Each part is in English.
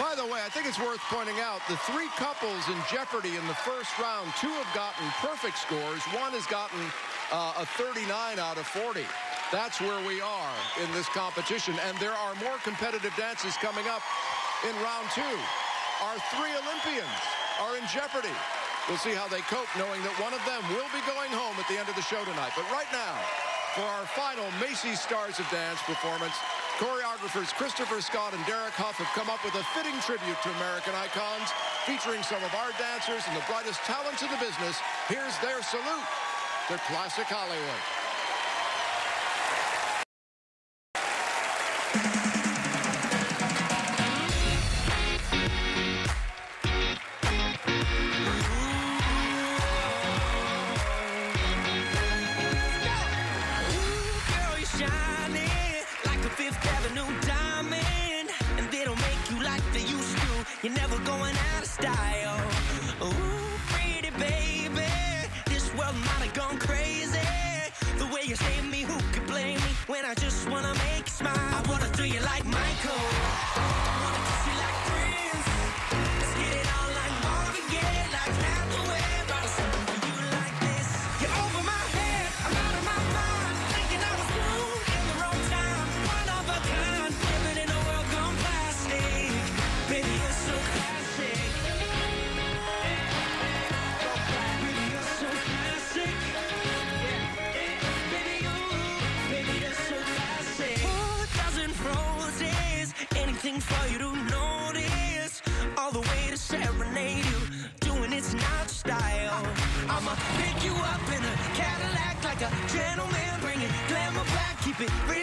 By the way, I think it's worth pointing out the three couples in Jeopardy in the first round, two have gotten perfect scores. One has gotten uh, a 39 out of 40. That's where we are in this competition. And there are more competitive dances coming up in round two. Our three Olympians are in jeopardy. We'll see how they cope knowing that one of them will be going home at the end of the show tonight. But right now, for our final Macy's Stars of Dance performance, choreographers Christopher Scott and Derek Hough have come up with a fitting tribute to American icons, featuring some of our dancers and the brightest talents in the business. Here's their salute to Classic Hollywood. You save me, who could blame me? When I just wanna make you smile. I wanna do you like Michael. For you to notice. All the way to serenade you, doing it's not style. I'ma pick you up in a Cadillac like a gentleman, bring it glamour back, keep it real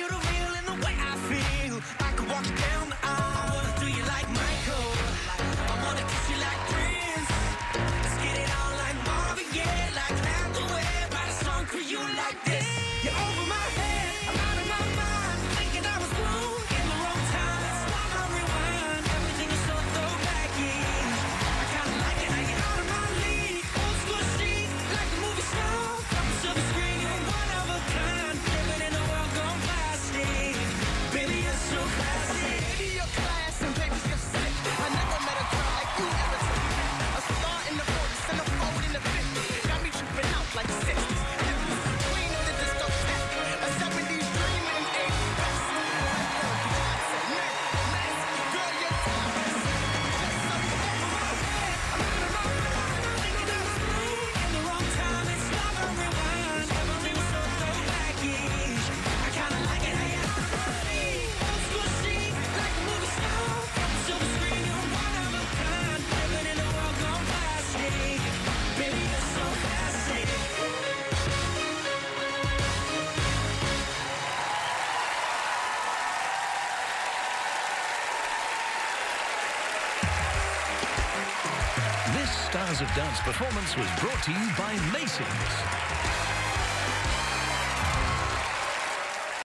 Stars of Dance performance was brought to you by Macy's.